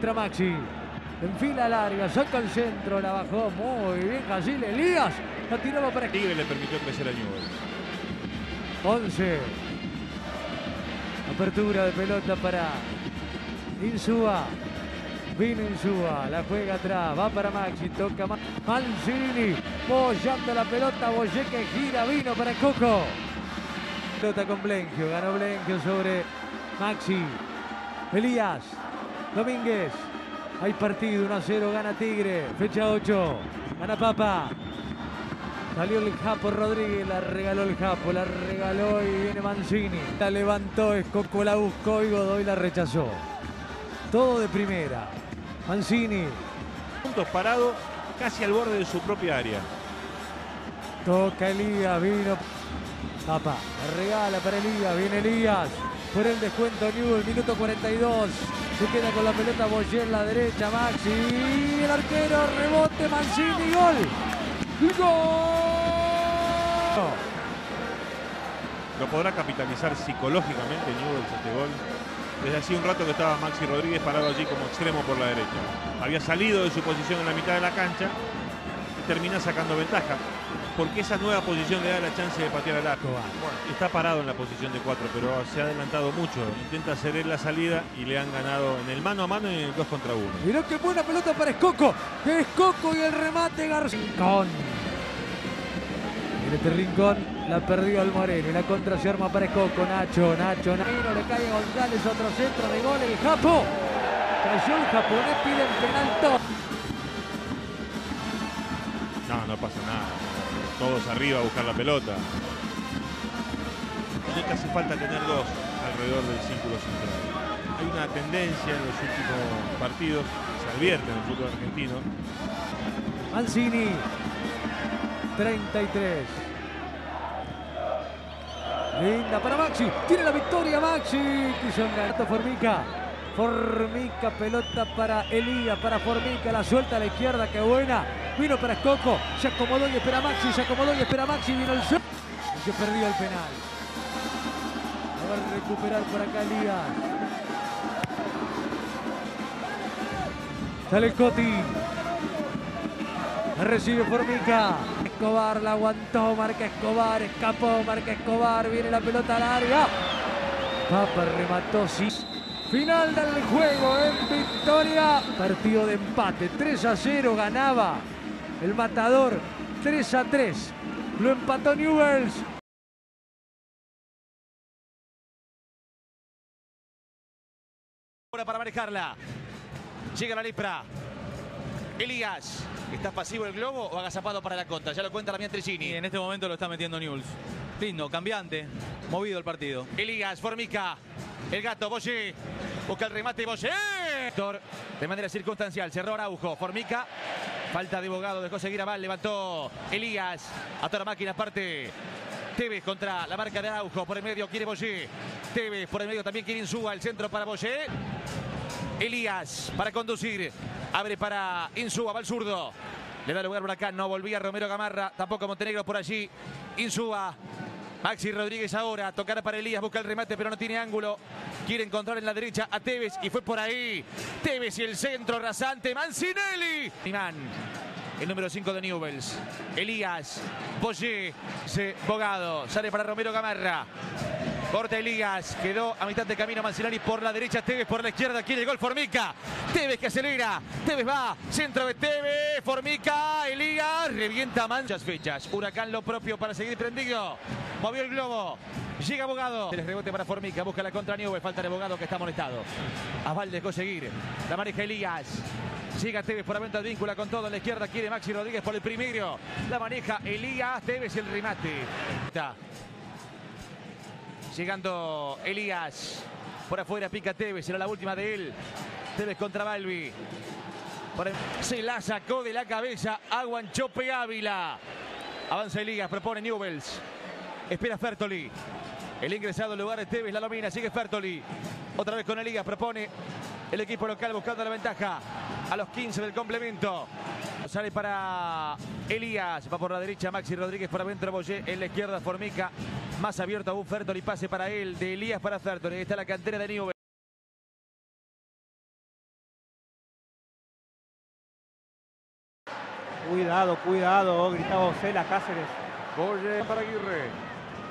Entra Maxi. Enfila larga, saca el centro, la bajó muy bien Gil Elías. La tiraba para Tigre le permitió crecer a Newell. 11. Apertura de pelota para Insúa. Vino Insúa, la juega atrás, va para Maxi, toca Ma- Mancini, bollando la pelota, Boyé que gira, vino para Coco. Pelota con Blenquio, ganó Blenquio sobre Maxi. Elías, Domínguez, hay partido, 1 a 0, gana Tigre, fecha 8, gana Papa. Salió el Japo Rodríguez, la regaló el Japo, la regaló y viene Mancini. La levantó, Escoco la buscó y Godoy la rechazó. Todo de primera. Mancini, Puntos parado casi al borde de su propia área. toca Elías, vino Papa, la regala para Elías, viene Elías. Por el descuento Newell, minuto 42. Se queda con la pelota Boyer la derecha, Maxi. El arquero, rebote, Mancini, gol. ¡Gol! Lo podrá capitalizar psicológicamente Newell's este gol. Desde hacía un rato que estaba Maxi Rodríguez parado allí como extremo por la derecha. Había salido de su posición en la mitad de la cancha y termina sacando ventaja. Porque esa nueva posición le da la chance de patear al arco. Bueno, está parado en la posición de cuatro, pero se ha adelantado mucho. Intenta hacer él la salida y le han ganado en el mano a mano y en el 2 contra 1. Mirá qué buena pelota para Escoco. Escoco y el remate García. Rincón. En este rincón la perdió el Moreno. Y la contra se arma para Escoco. Nacho, Nacho, Nacho. Le cae González. Otro centro de gol. El Japo. Cayó el japonés. Piden penal todo. No, no pasa nada. Todos arriba a buscar la pelota. No te hace falta tener dos alrededor del círculo central. Hay una tendencia en los últimos partidos, se advierte en el fútbol argentino, Mancini. 33. Linda para Maxi. Tiene la victoria Maxi. Quiso enganar Formica. Formica, pelota para Elías, para Formica, la suelta a la izquierda, qué buena. Vino para Escoco, se acomodó y espera Maxi, se acomodó y espera Maxi, vino el. Y se perdió el penal. A ver, recuperar por acá Elías. Sale Coti. Recibe Formica. Escobar la aguantó, marca Escobar, escapó, marca Escobar, viene la pelota larga. Papa remató, sí. Final del juego en victoria. Partido de empate, 3 a 0 ganaba el matador, 3 a 3. Lo empató Newells. Ahora para manejarla. Llega la lepra. Elías. ¿Estás pasivo el globo o agazapado para la contra? Ya lo cuenta la Y Tricini. en este momento lo está metiendo Newell's. Lindo, cambiante, movido el partido. Elías, Formica. El gato, Boye. Busca el remate, Boye. De manera circunstancial, cerró Araujo. Formica. Falta de abogado, dejó seguir a Val. Levantó Elías. A toda máquina, aparte. Tevez contra la marca de Araujo. Por el medio quiere Boye. Tevez por el medio también quiere Insúa. El centro para Boye. Elías para conducir. Abre para Insúa, va al zurdo. Le da lugar por acá, no volvía Romero Gamarra, tampoco Montenegro por allí. Insúa. Maxi Rodríguez ahora, tocar para Elías, busca el remate pero no tiene ángulo. Quiere encontrar en la derecha a Tevez y fue por ahí. Tevez y el centro rasante, Mancinelli. Imán, el número 5 de Newells. Elías, Boyé, se- Bogado, sale para Romero Gamarra. Corta Elías, quedó a mitad de camino Mancinelli por la derecha, Tevez por la izquierda, quiere el Formica. Tevez que acelera, Tevez va, centro de Tevez, Formica, Elías, revienta manchas fechas. Huracán lo propio para seguir prendido. Movió el globo. Llega Abogado. El rebote para Formica. Busca la contra Newell. Falta de Abogado que está molestado. Aval dejó seguir. La maneja Elías. Llega Tevez por la venta víncula con todo. En la izquierda quiere Maxi Rodríguez por el primero. La maneja Elías. Tevez el remate. Llegando Elías. Por afuera pica Tevez. Será la última de él. Tevez contra Balbi. Se la sacó de la cabeza Aguanchope Ávila. Avanza Elías. Propone Newells. Espera Fertoli. El ingresado en lugar de Tevez la domina. Sigue Fertoli. Otra vez con Elías. Propone el equipo local buscando la ventaja. A los 15 del complemento sale para Elías, va por la derecha Maxi Rodríguez para Ventre Boyé, en la izquierda Formica, más abierto aún Fertoli, pase para él, de Elías para Fertoli, está la cantera de Newell. Cuidado, cuidado, gritaba Ocela Cáceres. Boye para Aguirre.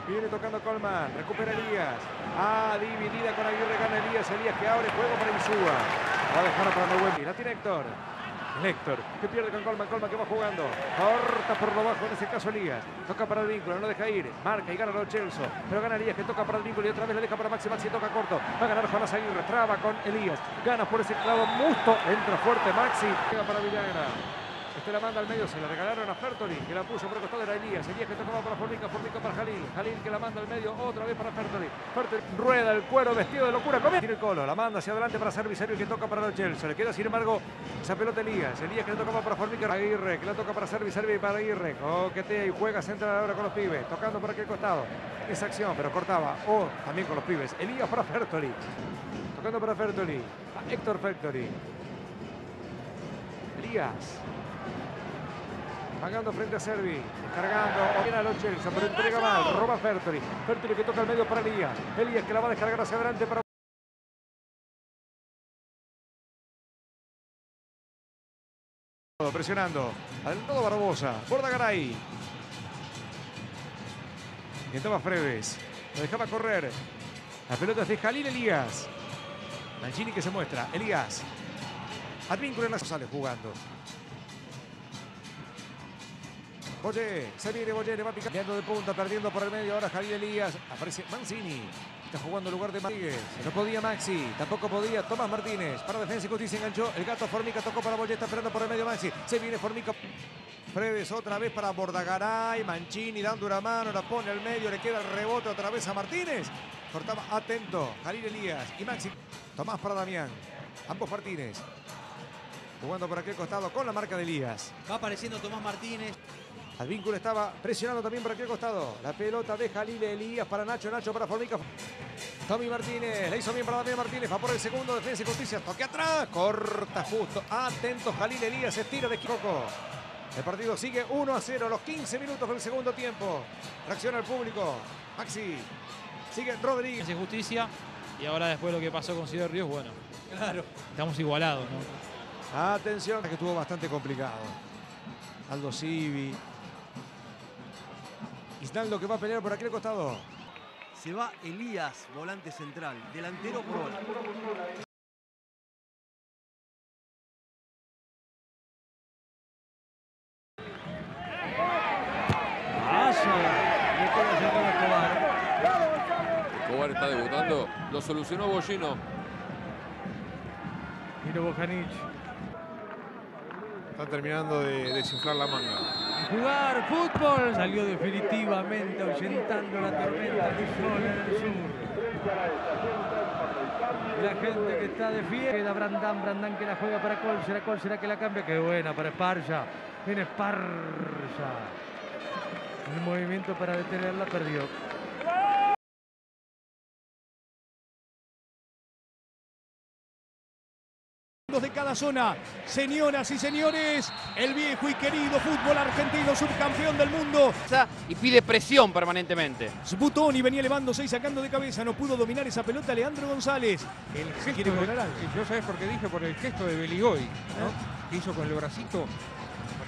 Viene tocando Colman, recupera Elías. Ah, dividida con Aguirre, gana Elías. Elías que abre juego para Insúa. Va a dejar para Newell. La tiene Héctor. Héctor, que pierde con Colman, Colman que va jugando. Corta por lo bajo, en este caso Elías. Toca para el vínculo, no deja ir. Marca y gana Lo Chelso. Pero gana Elías que toca para el vínculo y otra vez le deja para Maxi. Maxi toca corto. Va a ganar Jonas Aguirre. Traba con Elías. Gana por ese clavo. Musto. Entra fuerte Maxi. Llega para Villagra. Este la manda al medio, se la regalaron a Fertoli, que la puso por el costado era Elías. Elías que tocaba para Formica, Formica para Jalil. Jalil que la manda al medio, otra vez para Fertoli. Fertoli rueda el cuero vestido de locura. Come. Tira el colo, la manda hacia adelante para Servicerio que toca para Lo Se le queda sin embargo esa pelota Elías. Elías que le tocaba para Formica, Aguirre, que la toca para Servicerio y para Aguirre. Coquetea y juega, centra ahora con los pibes. Tocando por aquel costado. Esa acción, pero cortaba. O también con los pibes. Elías para Fertoli. Tocando para Fertoli. Héctor Fertoli. Elías. Pagando frente a Servi. Cargando. Viene a los Chelsea, pero entrega mal. Roba Fertoli. Fertoli que toca el medio para Elías. Elías que la va a descargar hacia adelante para. Presionando. Adelantado Barbosa. Borda Garay. Intentaba Fredes. Lo dejaba correr. La pelota es de Jalil Elías. Mancini que se muestra. Elías. Advíncula en la sale jugando. Boye, se viene Boye, va picando de punta, perdiendo por el medio. Ahora Javier Elías. Aparece Mancini. Está jugando en lugar de Martínez. No podía Maxi. Tampoco podía Tomás Martínez. Para defensa y justicia enganchó. El gato Formica tocó para Boye. Está esperando por el medio Maxi. Se viene Formica. Fredes otra vez para Bordagaray. Mancini dando una mano. La pone al medio. Le queda el rebote otra vez a Martínez. Cortaba atento. Jalil Elías y Maxi. Tomás para Damián. Ambos Martínez. Jugando por aquel costado con la marca de Elías. Va apareciendo Tomás Martínez. Advíncula estaba presionando también por aquel costado. La pelota de Jalil Elías para Nacho, Nacho para Formica. Tommy Martínez, le hizo bien para Damián Martínez, va por el segundo, defensa y justicia, toque atrás, corta justo, atento Jalil Elías, se tira de Coco. El partido sigue 1 a 0, los 15 minutos del segundo tiempo. Reacciona el público, Maxi, sigue Rodríguez. Hace justicia y ahora después lo que pasó con Ciudad Ríos, bueno, claro, estamos igualados, ¿no? Atención, que estuvo bastante complicado. Aldo Civi, Isnaldo que va a pelear por aquel costado. Se va Elías, volante central, delantero por bola. Escobar está debutando, lo solucionó Bollino. Miro Bojanic. Está terminando de desinflar la manga. Jugar fútbol. Salió definitivamente ahuyentando la tormenta de sol en el sur. La gente que está de fiesta. Queda Brandán, Brandán que la juega para Col. Será Col, será que la cambia. Qué buena para Esparza. Viene Esparza. El movimiento para detenerla perdió. De cada zona. Señoras y señores, el viejo y querido fútbol argentino, subcampeón del mundo. Y pide presión permanentemente. Butoni venía elevándose y sacando de cabeza. No pudo dominar esa pelota Leandro González. El gesto de, yo sabes por qué dije, por el gesto de Beligoy, ¿no? Que hizo con el bracito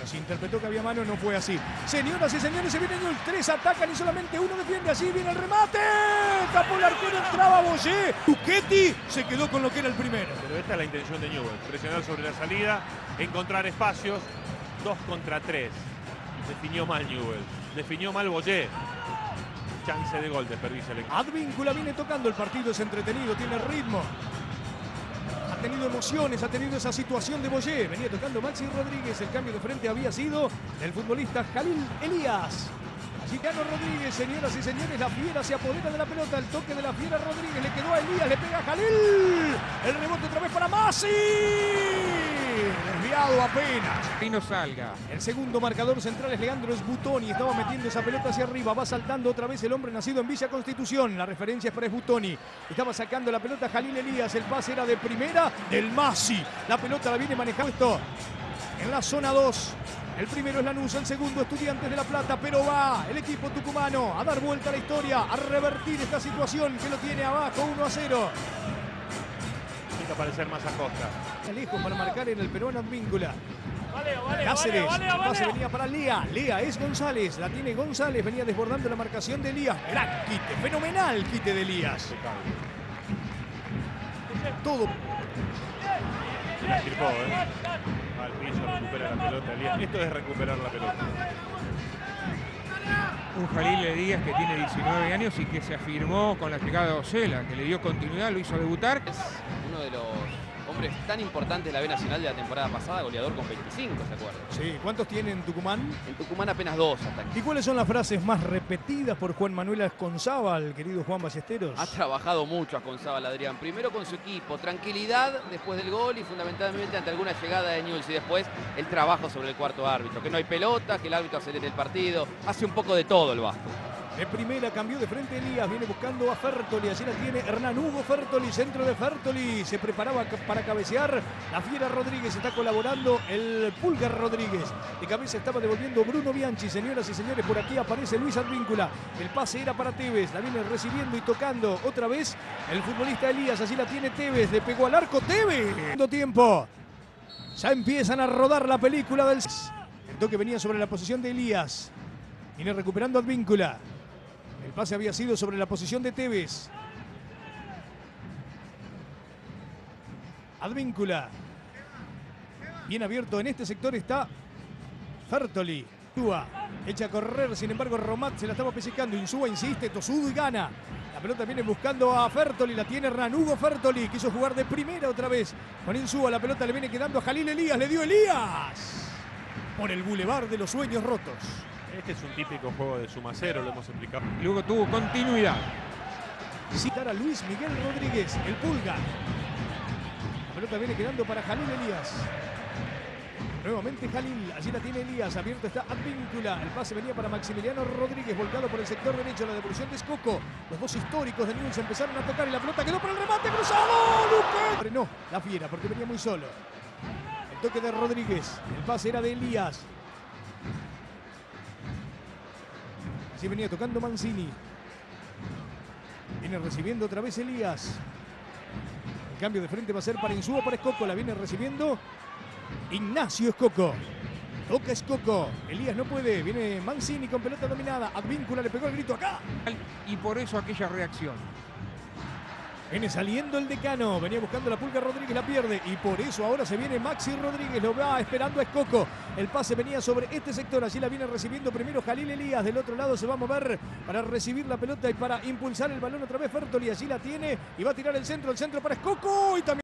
se interpretó que había mano, no fue así. Señoras y señores, se vienen tres atacan y solamente uno defiende. Así viene el remate. Tapó el arquero, entraba Boyé. Duquetti se quedó con lo que era el primero. Pero esta es la intención de Newell. Presionar sobre la salida, encontrar espacios. Dos contra tres. Definió mal Newell. Definió mal Boyé. Chance de gol desperdicia el equipo. Advíncula viene tocando el partido, es entretenido, tiene ritmo tenido emociones, ha tenido esa situación de Boyé. Venía tocando Maxi Rodríguez. El cambio de frente había sido del futbolista Jalil Elías. Gitano Rodríguez, señoras y señores, la fiera se apodera de la pelota. El toque de la fiera Rodríguez le quedó a Elías, le pega a Jalil. El rebote otra vez para Masi. Desviado apenas. Y no salga. El segundo marcador central es Leandro Sbutoni. Estaba metiendo esa pelota hacia arriba. Va saltando otra vez el hombre nacido en Villa Constitución. La referencia es para Sbutoni. Estaba sacando la pelota Jalil Elías. El pase era de primera del Masi. La pelota la viene manejando en la zona 2. El primero es Lanús, el segundo Estudiantes de La Plata, pero va el equipo tucumano a dar vuelta a la historia, a revertir esta situación que lo tiene abajo 1 a 0. Necesita parecer más a Costa. Lejos para marcar en el peruano Advíncula. Cáceres, el pase venía para Lía. Lía es González, la tiene González, venía desbordando la marcación de Elías. Gran quite, fenomenal quite de Elías. Todo la estirpó, ¿eh? Al piso, recupera la pelota. Elías. Esto es recuperar la pelota. Un Jalil Elías que tiene 19 años y que se afirmó con la llegada de Osela, que le dio continuidad, lo hizo debutar. Tan importantes de la B Nacional de la temporada pasada, goleador con 25, ¿se acuerdan? Sí, ¿cuántos tiene en Tucumán? En Tucumán apenas dos hasta aquí. ¿Y cuáles son las frases más repetidas por Juan Manuel Asconzábal, querido Juan Ballesteros? Ha trabajado mucho Asconzábal Adrián. Primero con su equipo, tranquilidad después del gol y fundamentalmente ante alguna llegada de Newell's y después el trabajo sobre el cuarto árbitro. Que no hay pelota, que el árbitro acelere el partido. Hace un poco de todo el Vasco. De primera cambió de frente Elías, viene buscando a Fertoli, allí la tiene Hernán Hugo Fertoli, centro de Fertoli, se preparaba para cabecear, la Fiera Rodríguez está colaborando, el Pulgar Rodríguez, de cabeza estaba devolviendo Bruno Bianchi, señoras y señores, por aquí aparece Luis Advíncula, el pase era para Tevez, la viene recibiendo y tocando otra vez el futbolista Elías, allí la tiene Tevez, le pegó al arco Tevez, Segundo tiempo, ya empiezan a rodar la película del... El toque venía sobre la posición de Elías, viene recuperando Advíncula. El pase había sido sobre la posición de Tevez. Advíncula. Bien abierto en este sector está Fertoli. Insúa echa a correr, sin embargo Romat se la estaba pesicando. Insúa insiste, Tosudo y gana. La pelota viene buscando a Fertoli, la tiene Hernán Hugo Fertoli. Quiso jugar de primera otra vez con Insúa. La pelota le viene quedando a Jalil Elías, le dio Elías. Por el bulevar de los sueños rotos. Este es un típico juego de sumacero, lo hemos explicado. Luego tuvo continuidad. Citar a Luis Miguel Rodríguez, el pulga. La pelota viene quedando para Jalil Elías. Nuevamente Jalil, allí la tiene Elías, abierto está Advíncula. El pase venía para Maximiliano Rodríguez, volcado por el sector derecho. La devolución de Escoco. Los dos históricos de Newell's empezaron a tocar y la pelota quedó para el remate cruzado. Luque. Frenó la fiera porque venía muy solo. El toque de Rodríguez. El pase era de Elías. Así venía tocando Mancini. Viene recibiendo otra vez Elías. El cambio de frente va a ser para Insúa para Escoco. La viene recibiendo Ignacio Escoco. Toca Escoco. Elías no puede. Viene Mancini con pelota dominada. Advíncula le pegó el grito acá. Y por eso aquella reacción. Viene saliendo el decano. Venía buscando la pulga Rodríguez, la pierde. Y por eso ahora se viene Maxi Rodríguez. Lo va esperando a Escoco. El pase venía sobre este sector. Allí la viene recibiendo primero Jalil Elías. Del otro lado se va a mover para recibir la pelota y para impulsar el balón otra vez Fertoli. Allí la tiene y va a tirar el centro. El centro para Escoco. Y también.